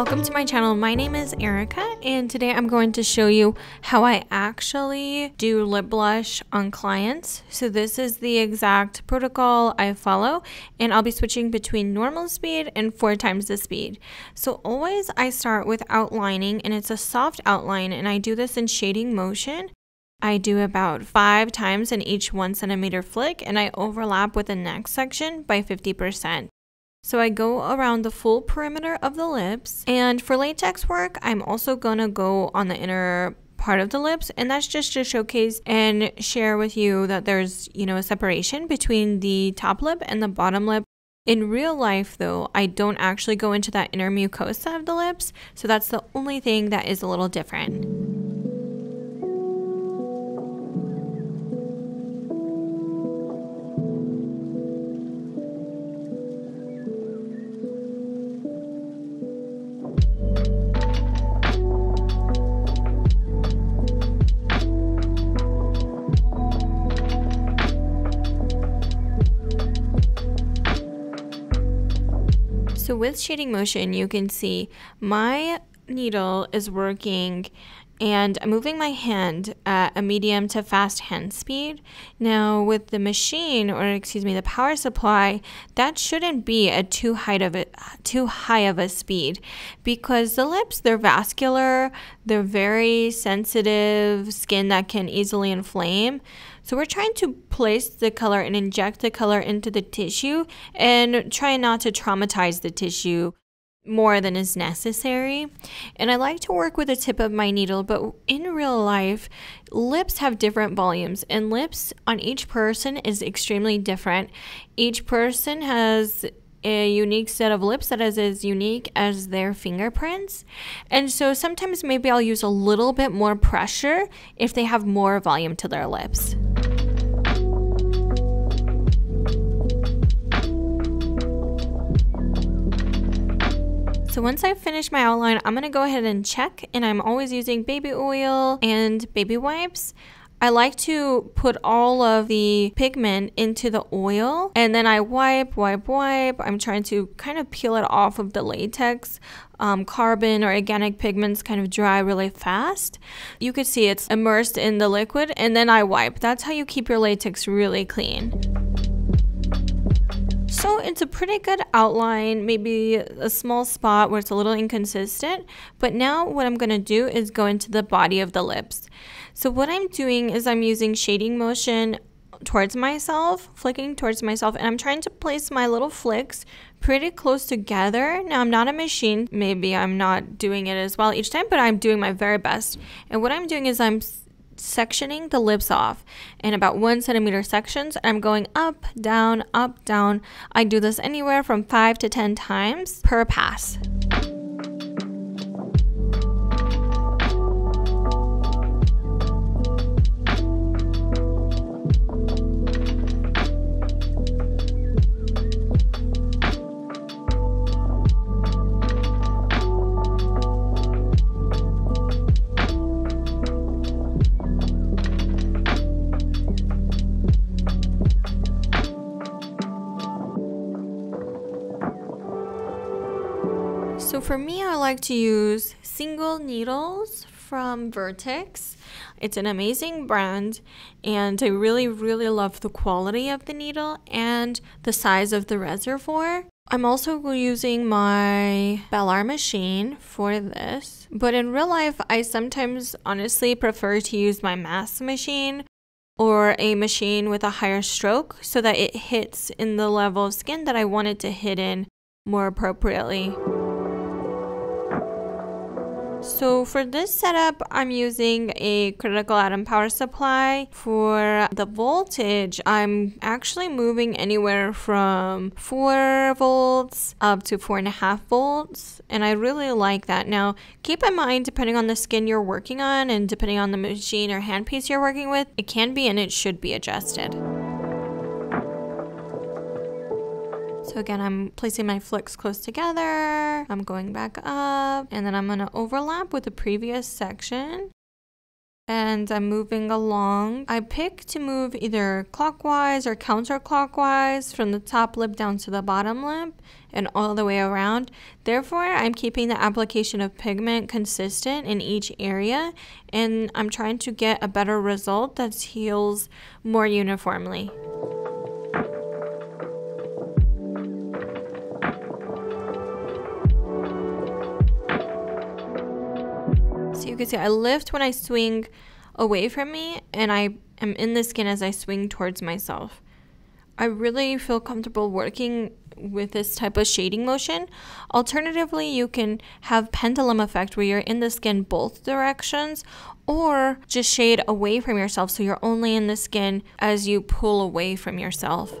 welcome to my channel. My name is Erica and today I'm going to show you how I actually do lip blush on clients. So this is the exact protocol I follow and I'll be switching between normal speed and four times the speed. So always I start with outlining and it's a soft outline and I do this in shading motion. I do about five times in each one centimeter flick and I overlap with the next section by 50%. So I go around the full perimeter of the lips. And for latex work, I'm also gonna go on the inner part of the lips and that's just to showcase and share with you that there's you know a separation between the top lip and the bottom lip in real life though i don't actually go into that inner mucosa of the lips so that's the only thing that is a little different with shading motion, you can see my needle is working and I'm moving my hand at a medium to fast hand speed. Now with the machine or excuse me the power supply that shouldn't be at too high of a too high of a speed because the lips they're vascular, they're very sensitive skin that can easily inflame. So we're trying to place the color and inject the color into the tissue and try not to traumatize the tissue more than is necessary. And I like to work with the tip of my needle, but in real life, lips have different volumes, and lips on each person is extremely different. Each person has a unique set of lips that is as unique as their fingerprints. And so sometimes maybe I'll use a little bit more pressure if they have more volume to their lips. So once I finish my outline, I'm going to go ahead and check and I'm always using baby oil and baby wipes. I like to put all of the pigment into the oil and then I wipe, wipe, wipe. I'm trying to kind of peel it off of the latex. Um, carbon or organic pigments kind of dry really fast. You could see it's immersed in the liquid and then I wipe. That's how you keep your latex really clean. So it's a pretty good outline, maybe a small spot where it's a little inconsistent. But now what I'm going to do is go into the body of the lips. So what I'm doing is I'm using shading motion towards myself, flicking towards myself, and I'm trying to place my little flicks pretty close together. Now, I'm not a machine. Maybe I'm not doing it as well each time, but I'm doing my very best. And what I'm doing is I'm sectioning the lips off in about one centimeter sections. I'm going up, down, up, down. I do this anywhere from five to 10 times per pass. For me, I like to use single needles from Vertex. It's an amazing brand and I really, really love the quality of the needle and the size of the reservoir. I'm also using my Belar machine for this, but in real life, I sometimes honestly prefer to use my Mast machine or a machine with a higher stroke so that it hits in the level of skin that I want it to hit in more appropriately. So for this setup, I'm using a critical atom power supply. For the voltage, I'm actually moving anywhere from 4 volts up to 4.5 volts. And I really like that. Now, keep in mind, depending on the skin you're working on and depending on the machine or handpiece you're working with, it can be and it should be adjusted. So again, I'm placing my flicks close together. I'm going back up and then I'm going to overlap with the previous section. and I'm moving along. I pick to move either clockwise or counterclockwise from the top lip down to the bottom lip and all the way around. Therefore, I'm keeping the application of pigment consistent in each area and I'm trying to get a better result that heals more uniformly. You can see I lift when I swing away from me and I am in the skin as I swing towards myself. I really feel comfortable working with this type of shading motion. Alternatively, you can have pendulum effect where you're in the skin both directions or just shade away from yourself so you're only in the skin as you pull away from yourself.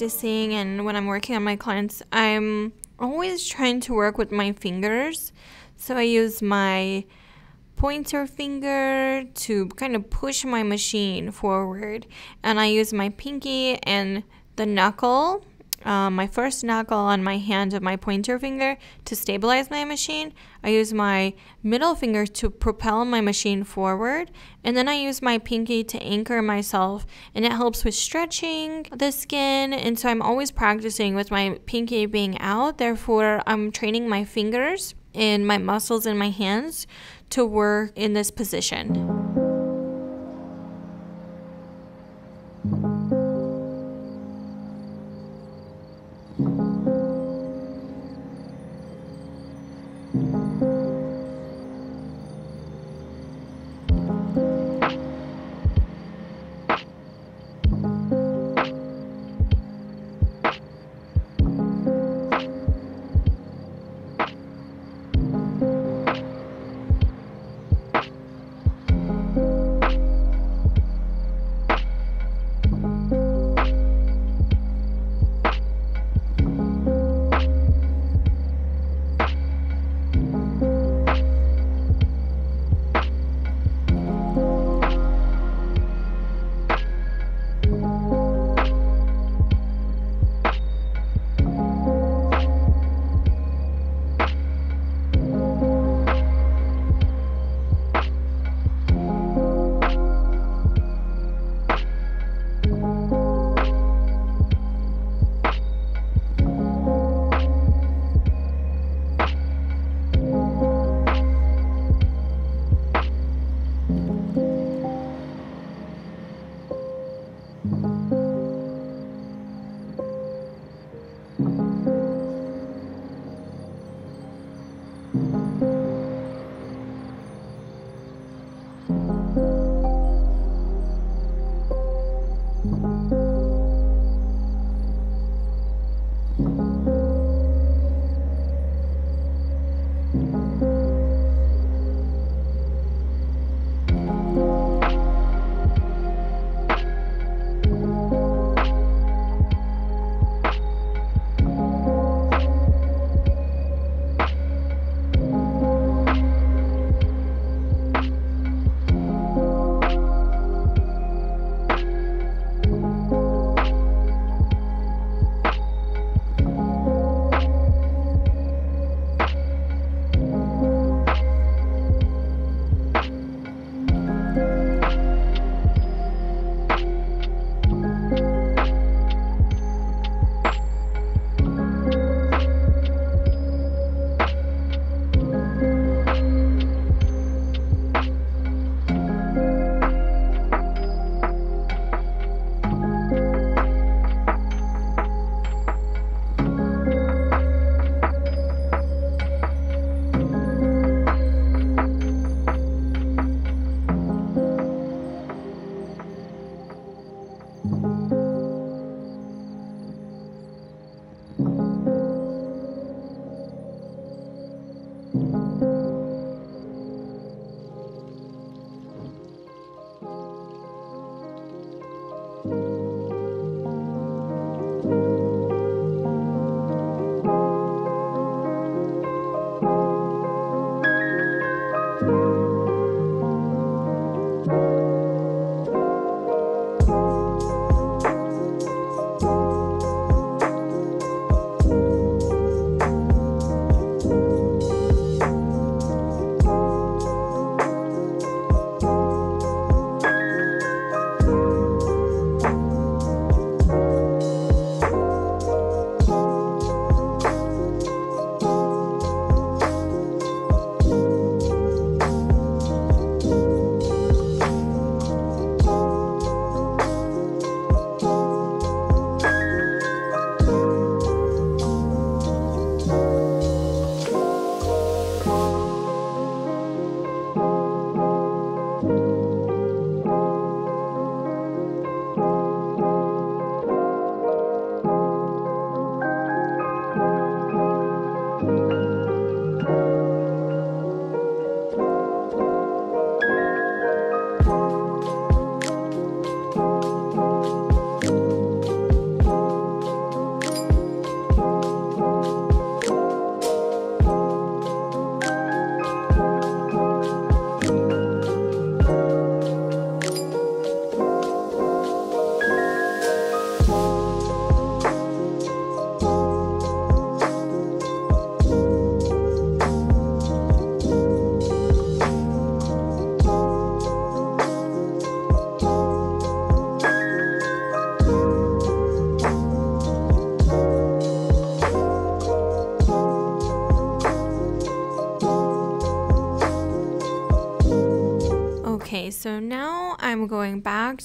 Practicing and when I'm working on my clients, I'm always trying to work with my fingers. So I use my pointer finger to kind of push my machine forward, and I use my pinky and the knuckle um, my first knuckle on my hand of my pointer finger to stabilize my machine. I use my middle finger to propel my machine forward, and then I use my pinky to anchor myself, and it helps with stretching the skin. And so I'm always practicing with my pinky being out. Therefore, I'm training my fingers and my muscles in my hands to work in this position.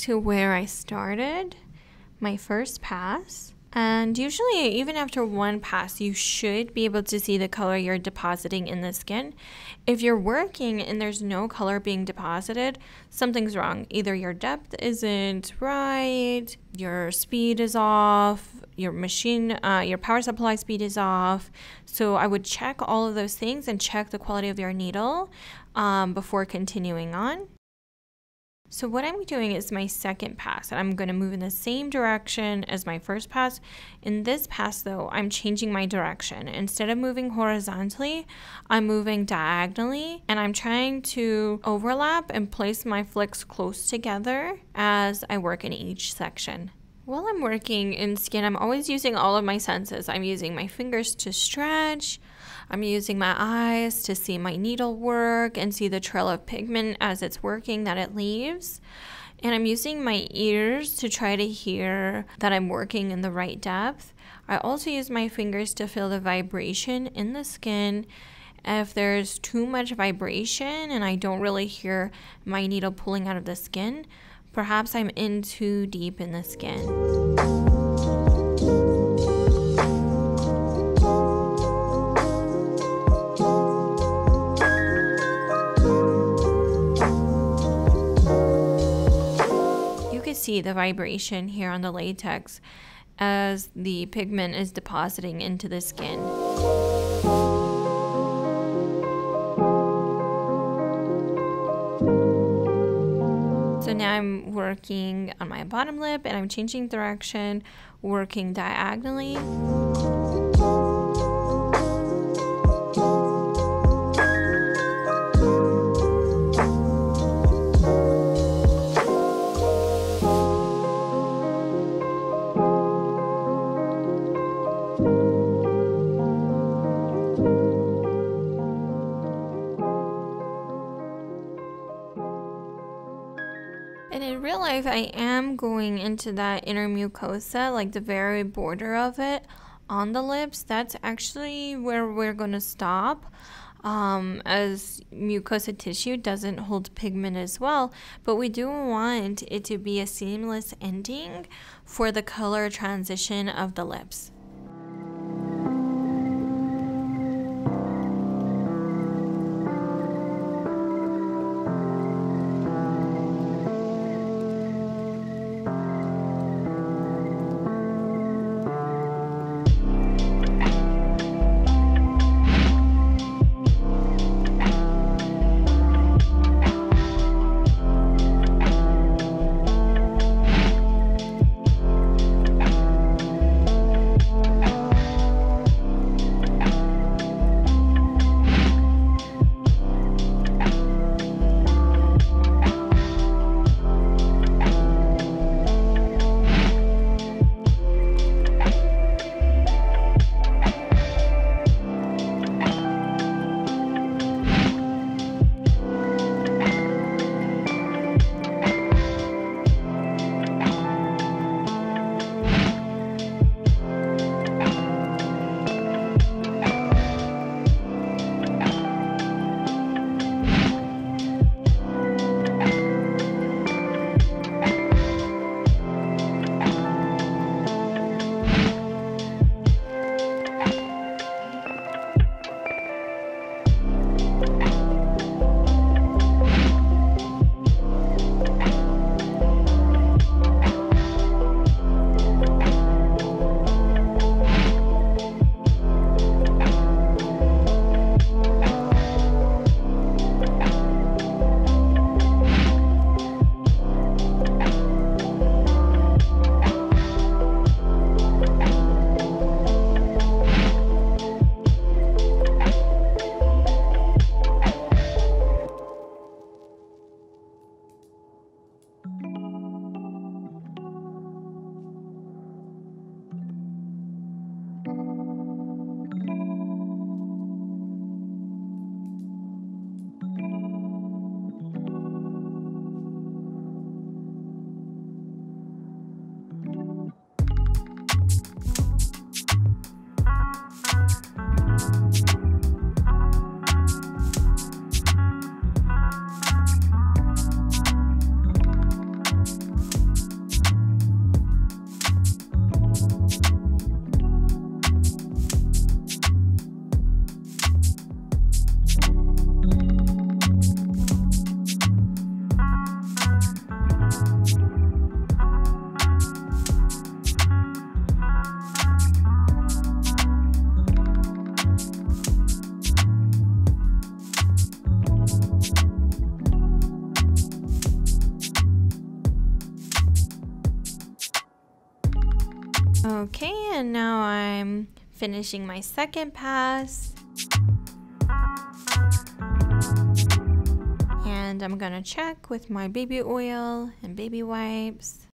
to where I started, my first pass. And usually, even after one pass, you should be able to see the color you're depositing in the skin. If you're working and there's no color being deposited, something's wrong. Either your depth isn't right, your speed is off, your machine, uh, your power supply speed is off. So I would check all of those things and check the quality of your needle um, before continuing on. So what I'm doing is my second pass and I'm going to move in the same direction as my first pass. In this pass though, I'm changing my direction. Instead of moving horizontally, I'm moving diagonally and I'm trying to overlap and place my flicks close together as I work in each section. While I'm working in skin, I'm always using all of my senses. I'm using my fingers to stretch, I'm using my eyes to see my needle work and see the trail of pigment as it's working that it leaves. And I'm using my ears to try to hear that I'm working in the right depth. I also use my fingers to feel the vibration in the skin. If there's too much vibration and I don't really hear my needle pulling out of the skin, perhaps I'm in too deep in the skin. See the vibration here on the latex as the pigment is depositing into the skin. So now I'm working on my bottom lip and I'm changing direction, working diagonally. Going into that inner mucosa, like the very border of it on the lips. That's actually where we're going to stop. Um, as mucosa tissue doesn't hold pigment as well, but we do want it to be a seamless ending for the color transition of the lips. Finishing my second pass. And I'm gonna check with my baby oil and baby wipes.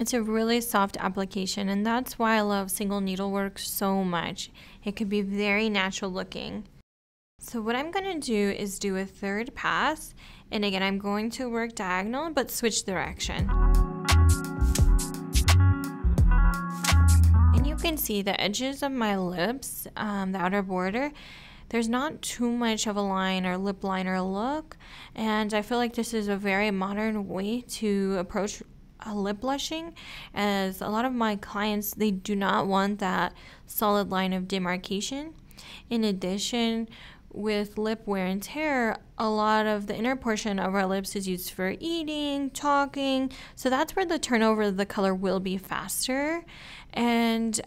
It's a really soft application and that's why I love single needlework so much. It can be very natural looking. So what I'm gonna do is do a third pass and again I'm going to work diagonal but switch direction. Can see the edges of my lips, um, the outer border, there's not too much of a line or lip liner look and I feel like this is a very modern way to approach a lip blushing as a lot of my clients they do not want that solid line of demarcation in addition with lip wear and tear, a lot of the inner portion of our lips is used for eating, talking. So that's where the turnover of the color will be faster. And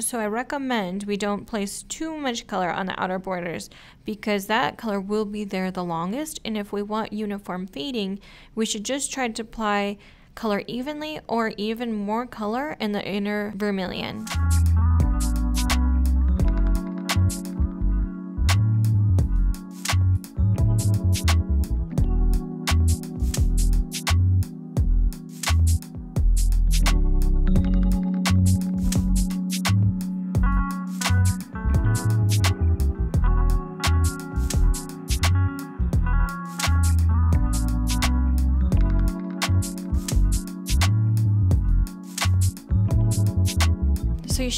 so I recommend we don't place too much color on the outer borders because that color will be there the longest. And if we want uniform fading, we should just try to apply color evenly or even more color in the inner vermilion.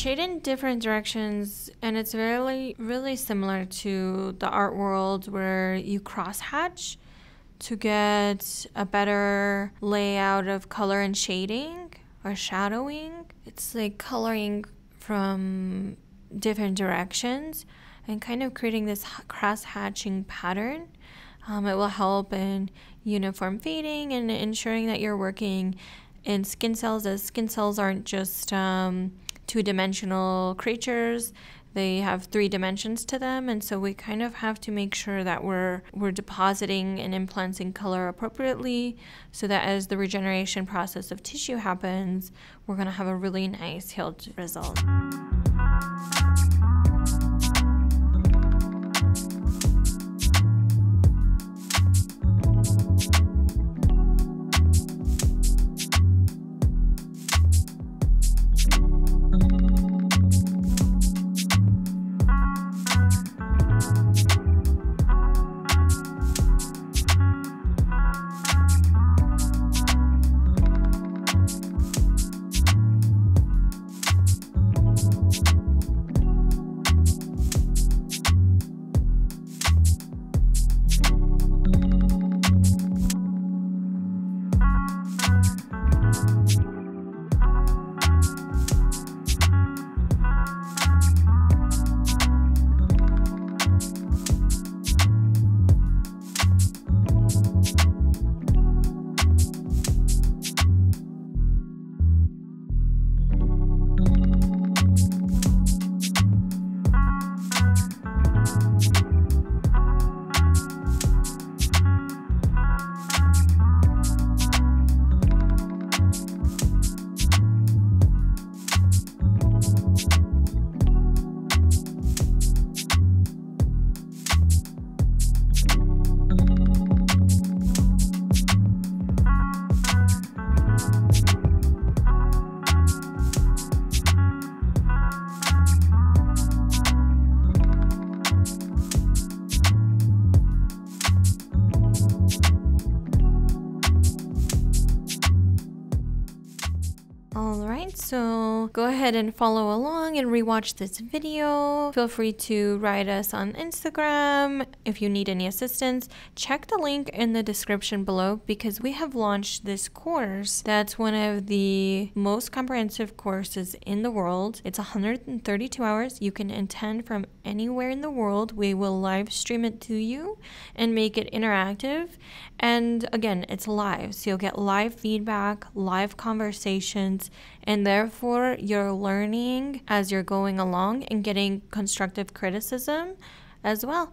Shade in different directions, and it's really, really similar to the art world where you cross hatch to get a better layout of color and shading or shadowing. It's like coloring from different directions and kind of creating this cross hatching pattern. Um, it will help in uniform fading and ensuring that you're working in skin cells as skin cells aren't just um, two dimensional creatures. They have three dimensions to them, and so we kind of have to make sure that we're we're depositing and implanting color appropriately, so that as the regeneration process of tissue happens, we're gonna have a really nice healed result. Alright, go ahead and follow along and rewatch this video. Feel free to write us on Instagram if you need any assistance. Check the link in the description below because we have launched this course. That's one of the most comprehensive courses in the world. It's 132 hours. You can attend from anywhere in the world. We will live stream it to you and make it interactive. And again, it's live, so you'll get live feedback, live conversations, and therefore you're learning as you're going along and getting constructive criticism as well.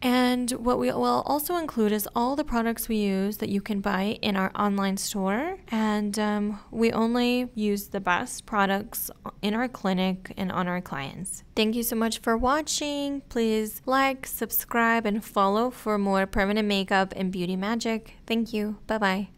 And what we will also include is all the products we use that you can buy in our online store. And um, we only use the best products in our clinic and on our clients. Thank you so much for watching. Please like, subscribe, and follow for more permanent makeup and beauty magic. Thank you. Bye bye.